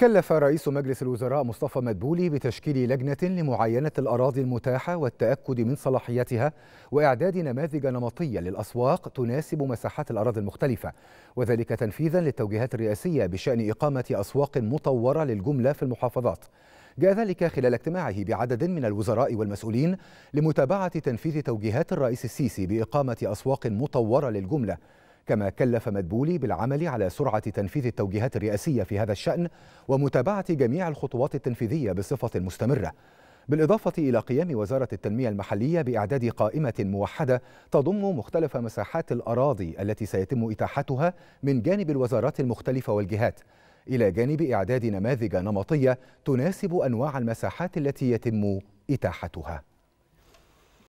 كلف رئيس مجلس الوزراء مصطفى مدبولي بتشكيل لجنة لمعاينة الأراضي المتاحة والتأكد من صلاحيتها وإعداد نماذج نمطية للأسواق تناسب مساحات الأراضي المختلفة وذلك تنفيذا للتوجيهات الرئاسية بشأن إقامة أسواق مطورة للجملة في المحافظات. جاء ذلك خلال اجتماعه بعدد من الوزراء والمسؤولين لمتابعة تنفيذ توجيهات الرئيس السيسي بإقامة أسواق مطورة للجملة كما كلف مدبولي بالعمل على سرعة تنفيذ التوجيهات الرئاسية في هذا الشأن ومتابعة جميع الخطوات التنفيذية بصفة مستمرة. بالإضافة إلى قيام وزارة التنمية المحلية بإعداد قائمة موحدة تضم مختلف مساحات الأراضي التي سيتم إتاحتها من جانب الوزارات المختلفة والجهات. إلى جانب إعداد نماذج نمطية تناسب أنواع المساحات التي يتم إتاحتها.